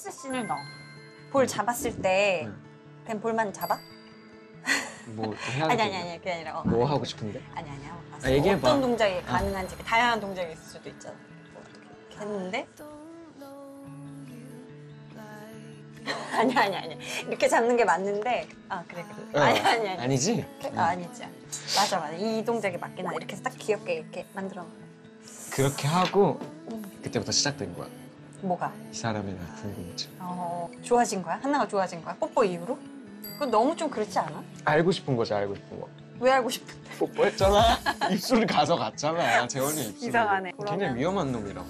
키스씬을 넣어. 볼 잡았을 때 응. 그냥 볼만 잡아? 뭐또 해야 아니 돼? 아니 아니 그게 아니라 어, 뭐 하고 싶은데? 아니 아니야. 봤어. 아, 얘기해봐. 어떤 동작이 가능한지 다양한 동작이 있을 수도 있잖아. 뭐 어떻게 했는데 아니 아니 아니 이렇게 잡는 게 맞는데 아 그래 그래 어, 아니 아니 아니 아니지? 아, 아니지 맞아 맞아 이 동작이 맞긴 하다 이렇게 딱 귀엽게 이렇게 만들어. 그렇게 하고 음. 그때부터 시작된 거야. 뭐가 이 사람에 대한 궁금증. 어 좋아진 거야 한나가 좋아진 거야 뽀뽀 이후로 그건 너무 좀 그렇지 않아 알고 싶은 거지 알고 싶은 거. 왜 알고 싶은데 뽀뽀했잖아. 입술을 가져갔잖아. 재원이 입술. 이상하네. 굉장히 그러면- 위험한 놈이라고.